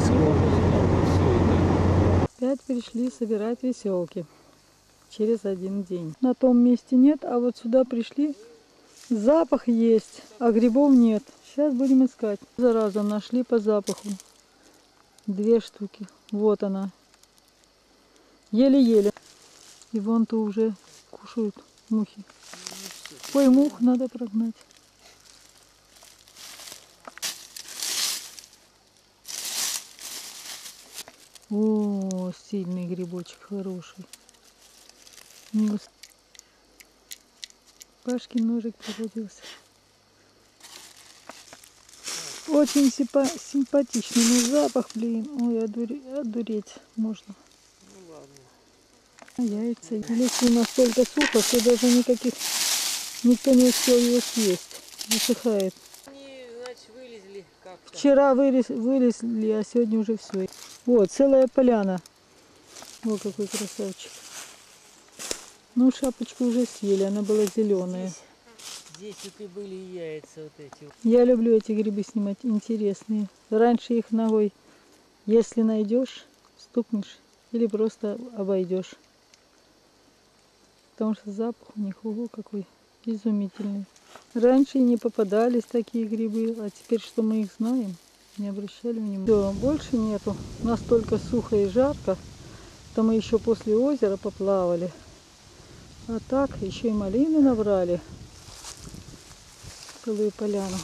происходит. Опять пришли собирать веселки через один день. На том месте нет, а вот сюда пришли. Запах есть, а грибов нет. Сейчас будем искать. За разом нашли по запаху. Две штуки. Вот она. Еле-еле. И вон то уже кушают мухи. Ой, мух надо прогнать. О, сильный грибочек хороший. Не Пашкин ножик пригодился. Очень симпа- симпатичный, но запах, блин, ой, одуре- одуреть можно. Ну ладно. А яйца. Лесу настолько сухо, что даже никаких никто не успел его съесть. Высыхает. Вчера вылез, вылезли, а сегодня уже все. Вот, целая поляна. Вот какой красавчик. Ну, шапочку уже съели, она была зеленая. Здесь вот и были яйца вот эти. Я люблю эти грибы снимать, интересные. Раньше их ногой, если найдешь, стукнешь или просто обойдешь. Потому что запах у них, ого, какой изумительный. Раньше не попадались такие грибы, а теперь, что мы их знаем, не обращали внимания. Все, больше нету. Настолько сухо и жарко, что мы еще после озера поплавали. А так еще и малины набрали целую поляну.